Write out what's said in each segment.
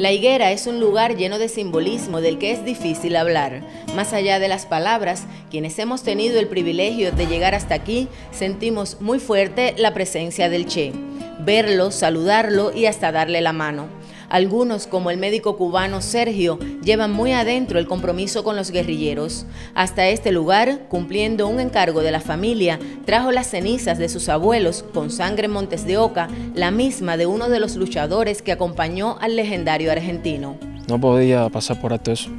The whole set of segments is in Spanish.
La higuera es un lugar lleno de simbolismo del que es difícil hablar. Más allá de las palabras, quienes hemos tenido el privilegio de llegar hasta aquí, sentimos muy fuerte la presencia del Che. Verlo, saludarlo y hasta darle la mano. Algunos, como el médico cubano Sergio, llevan muy adentro el compromiso con los guerrilleros. Hasta este lugar, cumpliendo un encargo de la familia, trajo las cenizas de sus abuelos con sangre Montes de Oca, la misma de uno de los luchadores que acompañó al legendario argentino. No podía pasar por alto eso.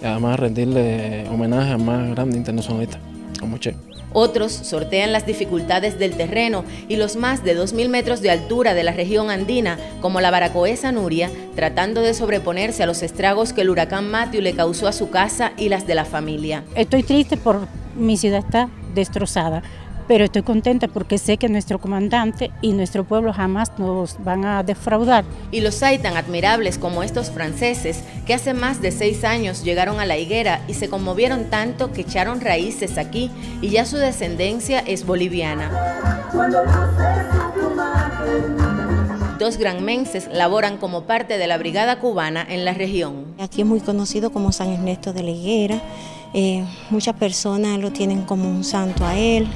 Y además rendirle homenaje al más grande internacionalista, como Che. Otros sortean las dificultades del terreno y los más de 2.000 metros de altura de la región andina, como la baracoesa Nuria, tratando de sobreponerse a los estragos que el huracán Matthew le causó a su casa y las de la familia. Estoy triste por mi ciudad está destrozada pero estoy contenta porque sé que nuestro comandante y nuestro pueblo jamás nos van a defraudar. Y los hay tan admirables como estos franceses que hace más de seis años llegaron a la higuera y se conmovieron tanto que echaron raíces aquí y ya su descendencia es boliviana. Dos granmenses laboran como parte de la brigada cubana en la región. Aquí es muy conocido como San Ernesto de la Higuera. Eh, muchas personas lo tienen como un santo a él,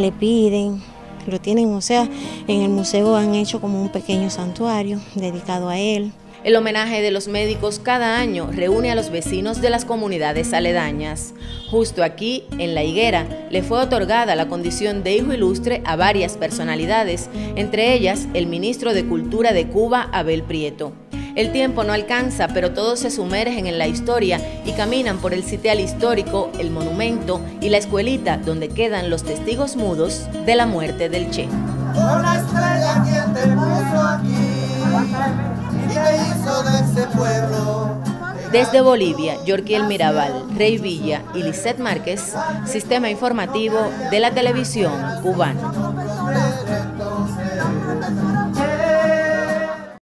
le piden, lo tienen, o sea, en el museo han hecho como un pequeño santuario dedicado a él. El homenaje de los médicos cada año reúne a los vecinos de las comunidades aledañas. Justo aquí, en La Higuera, le fue otorgada la condición de hijo ilustre a varias personalidades, entre ellas el ministro de Cultura de Cuba, Abel Prieto. El tiempo no alcanza, pero todos se sumergen en la historia y caminan por el sitial histórico, el monumento y la escuelita donde quedan los testigos mudos de la muerte del Che. Desde Bolivia, Yorkiel Mirabal, Rey Villa y Lisette Márquez, Sistema Informativo de la Televisión Cubana.